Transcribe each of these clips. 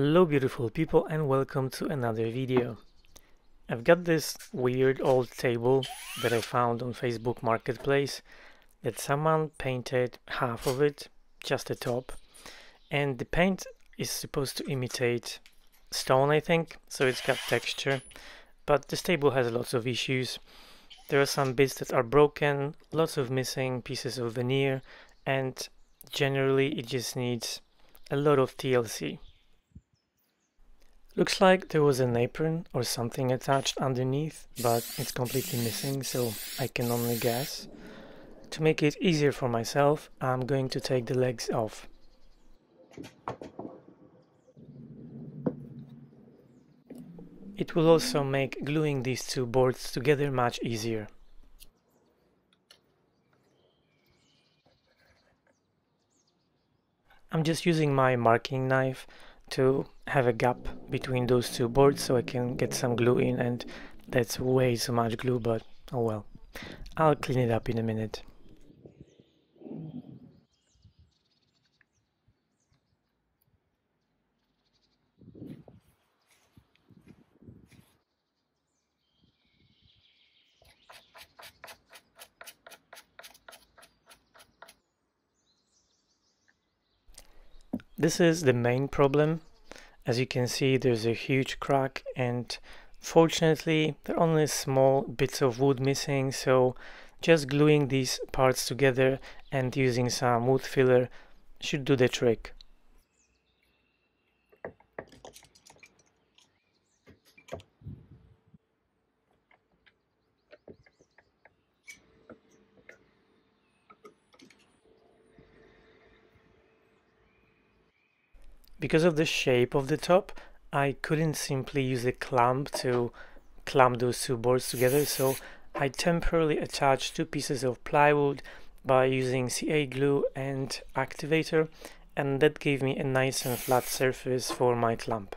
Hello beautiful people and welcome to another video. I've got this weird old table that I found on Facebook Marketplace that someone painted half of it, just the top, and the paint is supposed to imitate stone I think, so it's got texture, but this table has lots of issues. There are some bits that are broken, lots of missing pieces of veneer, and generally it just needs a lot of TLC. Looks like there was an apron or something attached underneath, but it's completely missing, so I can only guess. To make it easier for myself, I'm going to take the legs off. It will also make gluing these two boards together much easier. I'm just using my marking knife to have a gap between those two boards so I can get some glue in and that's way too much glue but oh well. I'll clean it up in a minute This is the main problem as you can see, there's a huge crack and fortunately there are only small bits of wood missing, so just gluing these parts together and using some wood filler should do the trick. Because of the shape of the top, I couldn't simply use a clamp to clamp those two boards together, so I temporarily attached two pieces of plywood by using CA glue and activator, and that gave me a nice and flat surface for my clamp.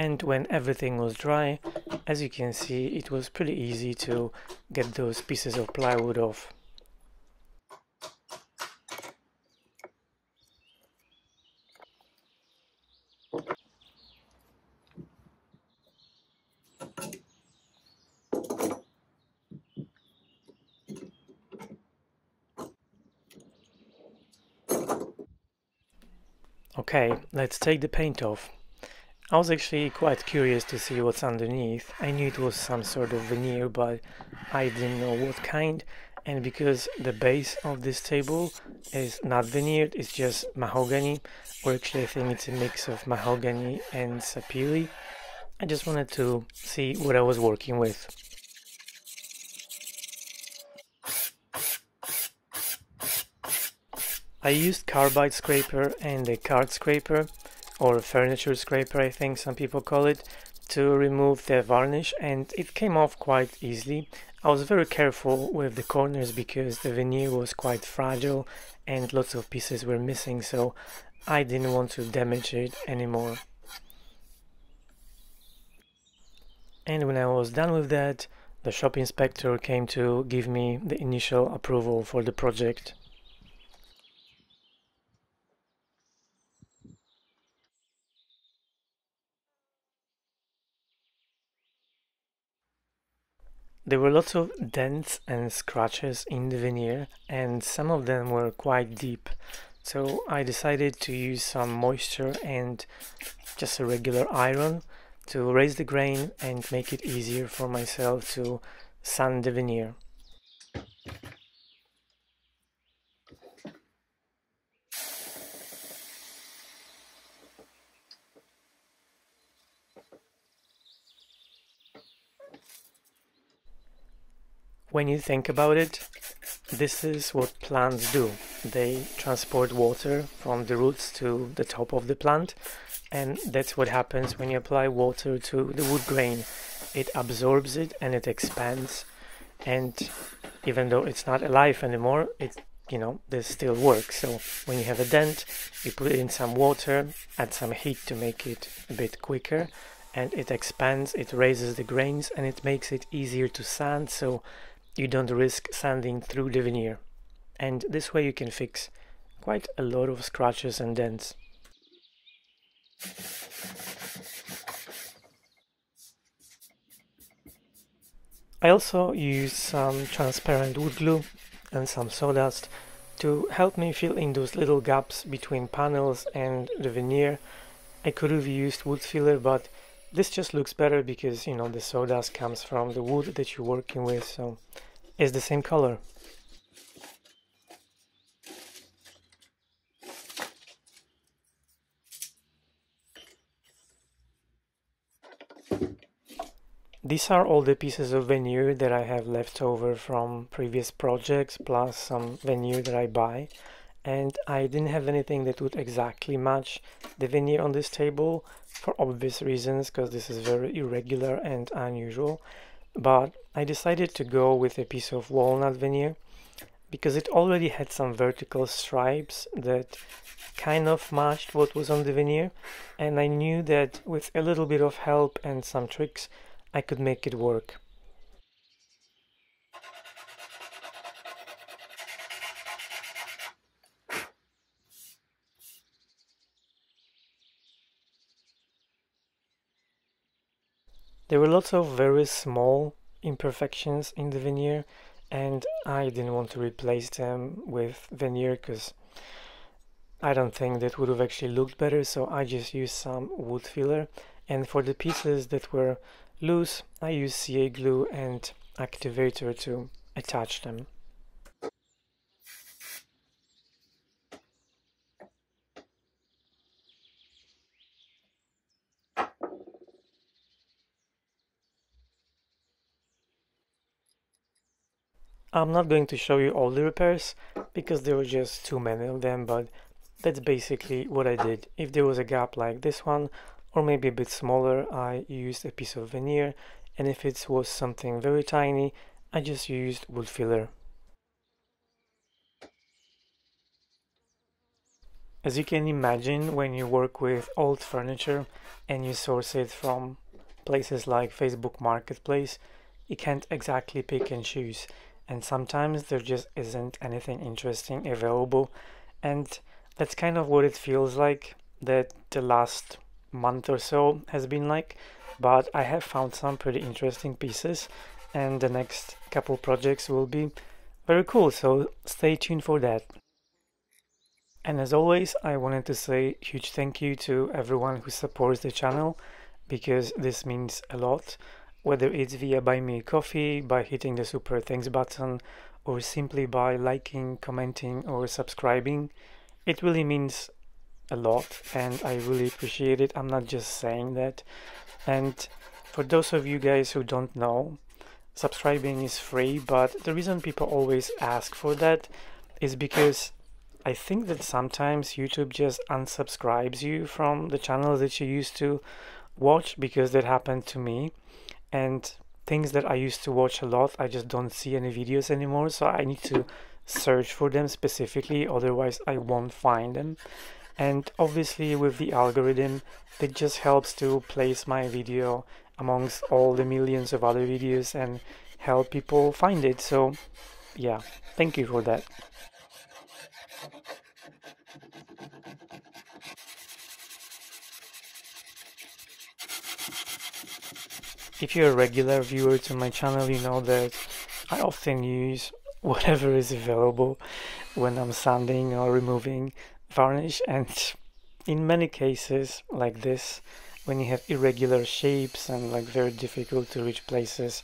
And when everything was dry as you can see it was pretty easy to get those pieces of plywood off Okay, let's take the paint off. I was actually quite curious to see what's underneath. I knew it was some sort of veneer, but I didn't know what kind. And because the base of this table is not veneered, it's just mahogany, or actually I think it's a mix of mahogany and sapele. I just wanted to see what I was working with. I used carbide scraper and a card scraper or furniture scraper I think some people call it to remove the varnish and it came off quite easily. I was very careful with the corners because the veneer was quite fragile and lots of pieces were missing so I didn't want to damage it anymore. And when I was done with that, the shop inspector came to give me the initial approval for the project. There were lots of dents and scratches in the veneer and some of them were quite deep. So I decided to use some moisture and just a regular iron to raise the grain and make it easier for myself to sand the veneer. When you think about it, this is what plants do. They transport water from the roots to the top of the plant and that's what happens when you apply water to the wood grain. It absorbs it and it expands and even though it's not alive anymore, it you know, this still works. So when you have a dent, you put in some water, add some heat to make it a bit quicker, and it expands, it raises the grains, and it makes it easier to sand, so you don't risk sanding through the veneer. And this way you can fix quite a lot of scratches and dents. I also use some transparent wood glue and some sawdust to help me fill in those little gaps between panels and the veneer. I could have used wood filler but this just looks better because you know the sawdust comes from the wood that you're working with so it's the same color. These are all the pieces of veneer that I have left over from previous projects plus some veneer that I buy and I didn't have anything that would exactly match the veneer on this table for obvious reasons because this is very irregular and unusual but I decided to go with a piece of walnut veneer because it already had some vertical stripes that kind of matched what was on the veneer and I knew that with a little bit of help and some tricks I could make it work. There were lots of very small imperfections in the veneer and I didn't want to replace them with veneer because I don't think that would have actually looked better so I just used some wood filler and for the pieces that were loose, I use CA glue and activator to attach them. I'm not going to show you all the repairs because there were just too many of them but that's basically what I did. If there was a gap like this one or maybe a bit smaller I used a piece of veneer and if it was something very tiny I just used wood filler. As you can imagine when you work with old furniture and you source it from places like Facebook Marketplace you can't exactly pick and choose and sometimes there just isn't anything interesting available. And that's kind of what it feels like that the last month or so has been like. But I have found some pretty interesting pieces and the next couple projects will be very cool so stay tuned for that. And as always I wanted to say huge thank you to everyone who supports the channel because this means a lot whether it's via buy me a coffee by hitting the super thanks button or simply by liking commenting or subscribing it really means a lot and I really appreciate it. I'm not just saying that. And for those of you guys who don't know, subscribing is free, but the reason people always ask for that is because I think that sometimes YouTube just unsubscribes you from the channel that you used to watch because that happened to me. And things that I used to watch a lot, I just don't see any videos anymore. So I need to search for them specifically, otherwise I won't find them and obviously with the algorithm it just helps to place my video amongst all the millions of other videos and help people find it so yeah thank you for that If you're a regular viewer to my channel, you know that I often use whatever is available when I'm sanding or removing varnish. And in many cases like this when you have irregular shapes and like very difficult to reach places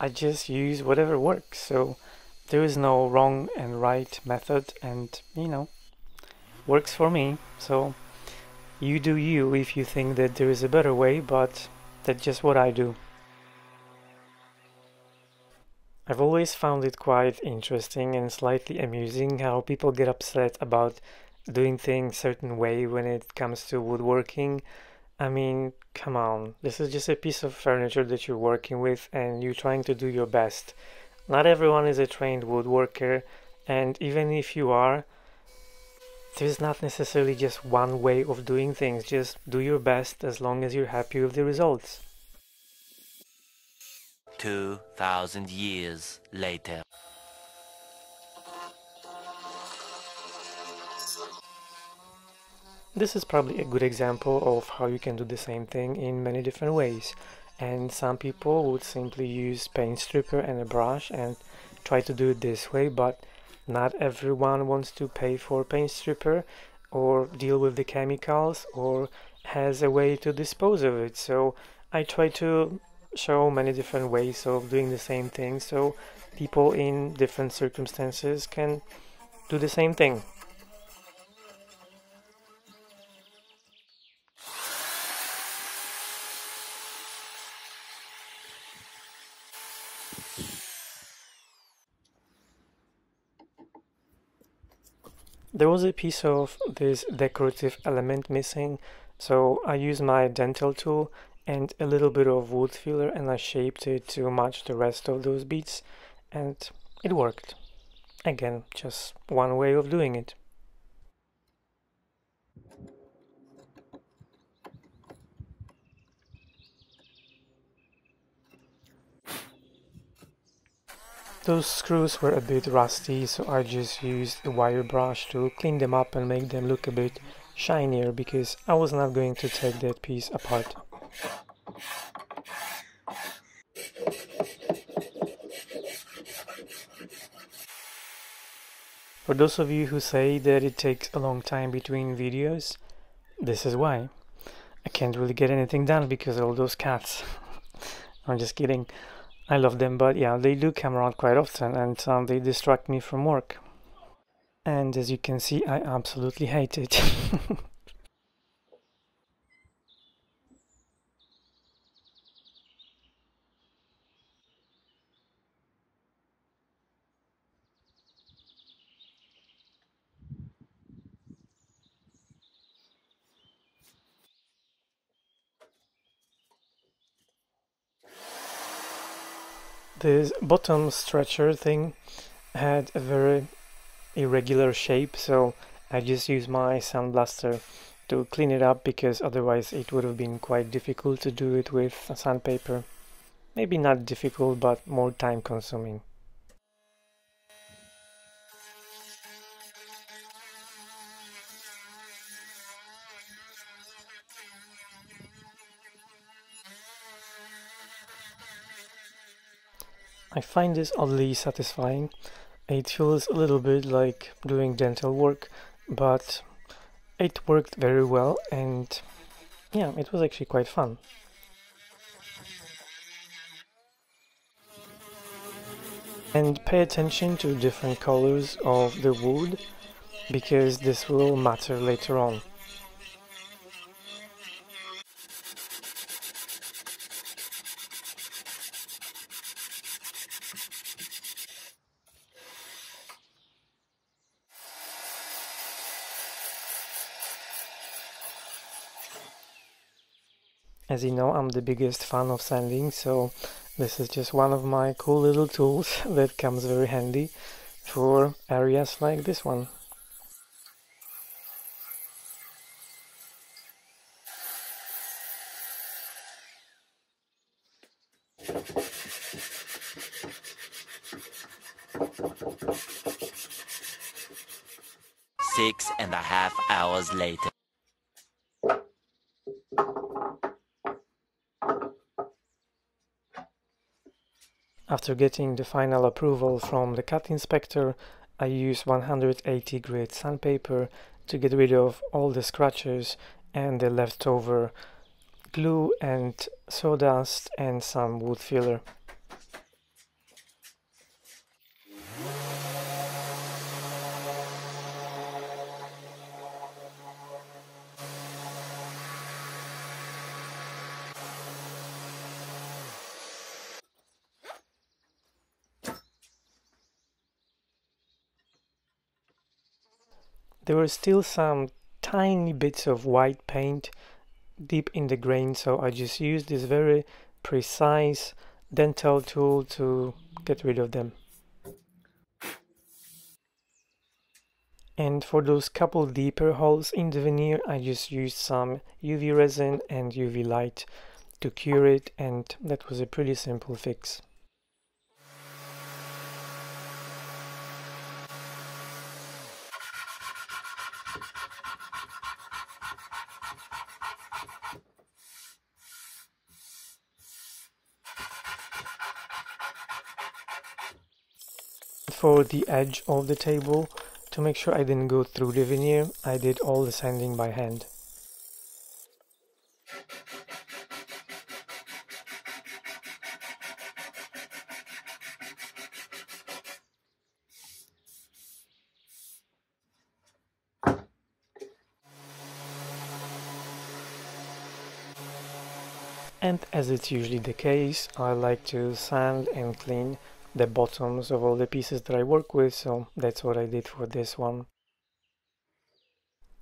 I just use whatever works. So there is no wrong and right method and you know works for me. So you do you if you think that there is a better way but that's just what I do I've always found it quite interesting and slightly amusing how people get upset about doing things certain way when it comes to woodworking. I mean, come on, this is just a piece of furniture that you're working with and you're trying to do your best. Not everyone is a trained woodworker And even if you are, there's not necessarily just one way of doing things. Just do your best as long as you're happy with the results. 2,000 years later. This is probably a good example of how you can do the same thing in many different ways. And some people would simply use paint stripper and a brush and try to do it this way, but not everyone wants to pay for paint stripper or deal with the chemicals or has a way to dispose of it. So I try to show many different ways of doing the same thing so people in different circumstances can do the same thing. There was a piece of this decorative element missing, so I used my dental tool and a little bit of wood filler and I shaped it to match the rest of those beads and it worked. Again, just one way of doing it. Those screws were a bit rusty, so I just used a wire brush to clean them up and make them look a bit shinier because I was not going to take that piece apart. For those of you who say that it takes a long time between videos, this is why. I can't really get anything done because of all those cats. I'm just kidding. I love them, but yeah, they do come around quite often and um, they distract me from work. And as you can see, I absolutely hate it. This bottom stretcher thing had a very irregular shape so I just used my sandblaster to clean it up because otherwise it would have been quite difficult to do it with sandpaper. Maybe not difficult but more time consuming. I find this oddly satisfying. It feels a little bit like doing dental work, but it worked very well and yeah, it was actually quite fun. And pay attention to different colors of the wood because this will matter later on. As you know, I'm the biggest fan of sanding, so this is just one of my cool little tools that comes very handy for areas like this one. After getting the final approval from the cut inspector, I use 180 grit sandpaper to get rid of all the scratches and the leftover glue and sawdust and some wood filler. Were still some tiny bits of white paint deep in the grain so I just used this very precise dental tool to get rid of them. And for those couple deeper holes in the veneer, I just used some UV resin and UV light to cure it and that was a pretty simple fix. For the edge of the table, to make sure I didn't go through the veneer, I did all the sanding by hand. And as it's usually the case, I like to sand and clean the bottoms of all the pieces that I work with, so that's what I did for this one.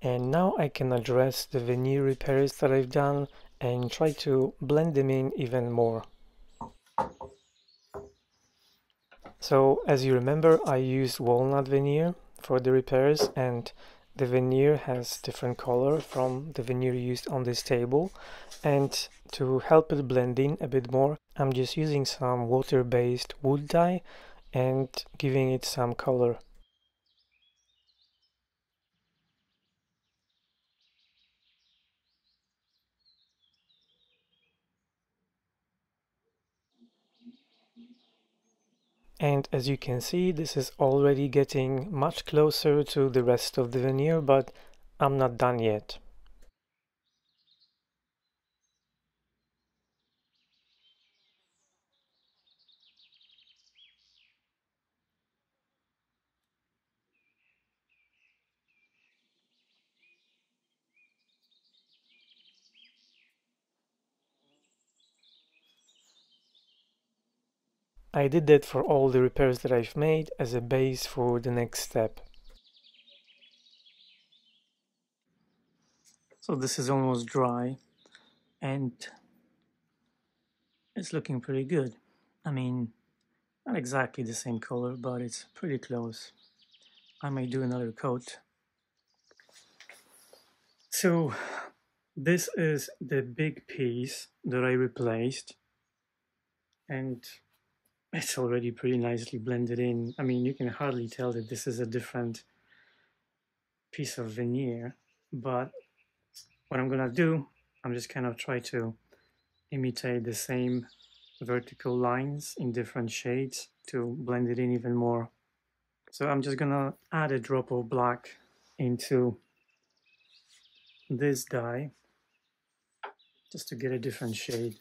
And now I can address the veneer repairs that I've done and try to blend them in even more. So as you remember, I used walnut veneer for the repairs and the veneer has different color from the veneer used on this table. And to help it blend in a bit more I'm just using some water-based wood dye and giving it some color And as you can see, this is already getting much closer to the rest of the veneer, but I'm not done yet. I did that for all the repairs that I've made as a base for the next step. So this is almost dry and it's looking pretty good. I mean, not exactly the same color, but it's pretty close. I may do another coat. So this is the big piece that I replaced and it's already pretty nicely blended in. I mean, you can hardly tell that this is a different piece of veneer, but what I'm gonna do, I'm just kind of try to imitate the same vertical lines in different shades to blend it in even more. So I'm just gonna add a drop of black into this dye just to get a different shade.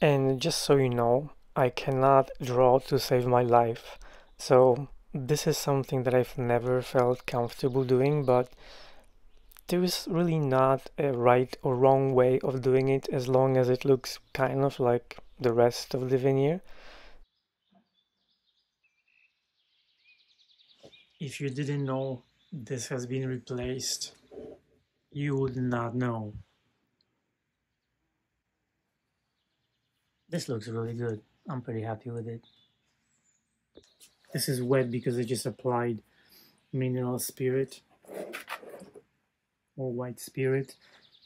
And just so you know, I cannot draw to save my life. So this is something that I've never felt comfortable doing, but there is really not a right or wrong way of doing it as long as it looks kind of like the rest of the veneer. If you didn't know this has been replaced, you would not know. This looks really good. I'm pretty happy with it. This is wet because I just applied mineral spirit or white spirit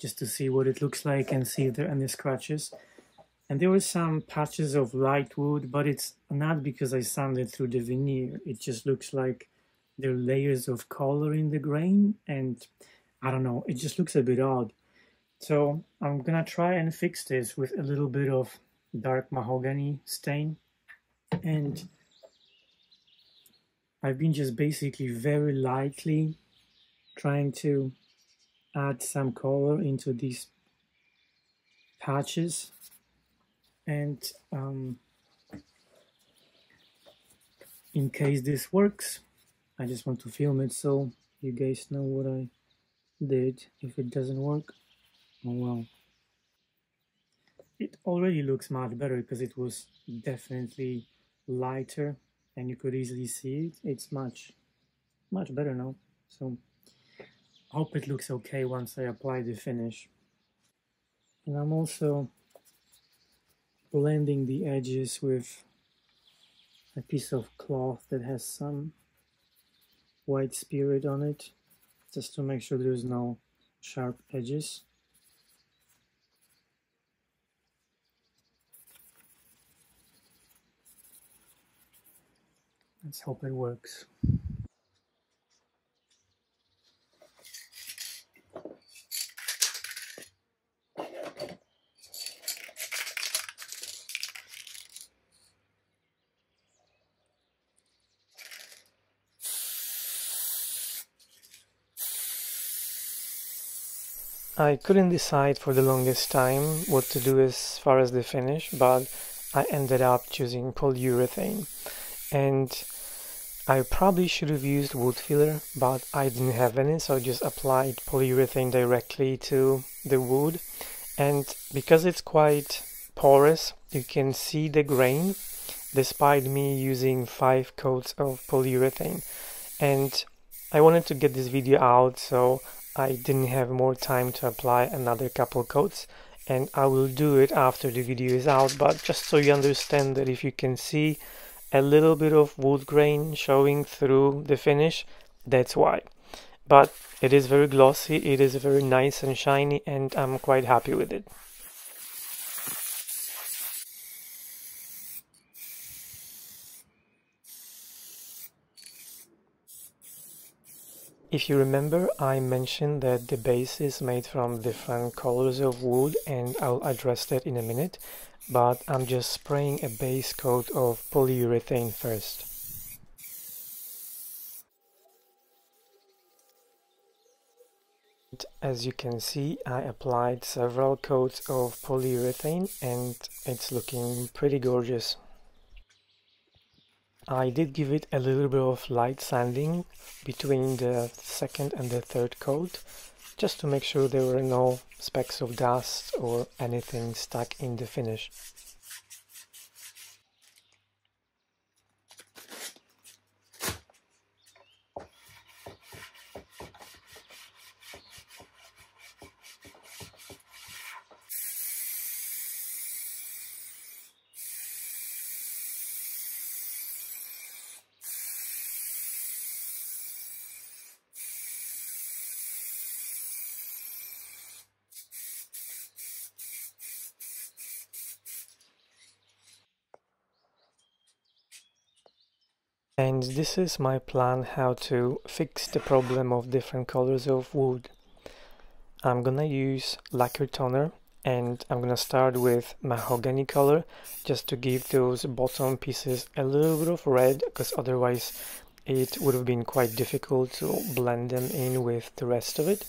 just to see what it looks like and see if there are any scratches. And there were some patches of light wood, but it's not because I sanded through the veneer. It just looks like there are layers of color in the grain and I don't know, it just looks a bit odd. So I'm gonna try and fix this with a little bit of dark mahogany stain. And I've been just basically very lightly trying to add some color into these patches. And um, in case this works I just want to film it so you guys know what I did. If it doesn't work oh well it already looks much better because it was definitely lighter and you could easily see it. It's much, much better now. So hope it looks okay once I apply the finish. And I'm also blending the edges with a piece of cloth that has some white spirit on it just to make sure there's no sharp edges. Let's hope it works. I couldn't decide for the longest time what to do as far as the finish, but I ended up choosing polyurethane. And I probably should have used wood filler, but I didn't have any, so I just applied polyurethane directly to the wood. And because it's quite porous, you can see the grain, despite me using five coats of polyurethane. And I wanted to get this video out, so I didn't have more time to apply another couple coats and I will do it after the video is out but just so you understand that if you can see a little bit of wood grain showing through the finish that's why. But it is very glossy it is very nice and shiny and I'm quite happy with it. If you remember, I mentioned that the base is made from different colors of wood and I'll address that in a minute, but I'm just spraying a base coat of polyurethane first. As you can see, I applied several coats of polyurethane and it's looking pretty gorgeous. I did give it a little bit of light sanding between the second and the third coat just to make sure there were no specks of dust or anything stuck in the finish. And this is my plan how to fix the problem of different colors of wood. I'm gonna use lacquer toner and I'm gonna start with mahogany color just to give those bottom pieces a little bit of red because otherwise it would have been quite difficult to blend them in with the rest of it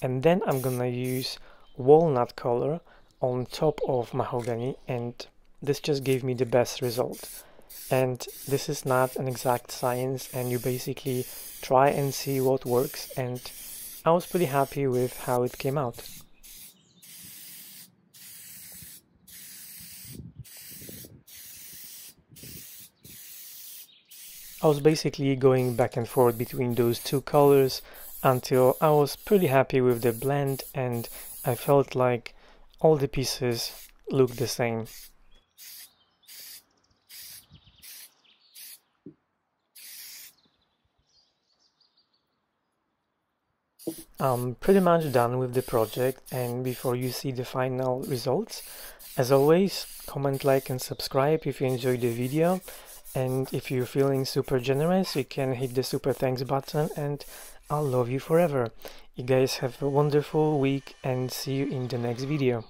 and then I'm gonna use walnut color on top of mahogany and this just gave me the best result and this is not an exact science and you basically try and see what works and I was pretty happy with how it came out. I was basically going back and forth between those two colors until I was pretty happy with the blend and I felt like all the pieces looked the same. I'm pretty much done with the project and before you see the final results, as always, comment, like and subscribe if you enjoyed the video and if you're feeling super generous, you can hit the super thanks button and I'll love you forever. You guys have a wonderful week and see you in the next video.